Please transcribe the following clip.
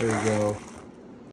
There you go.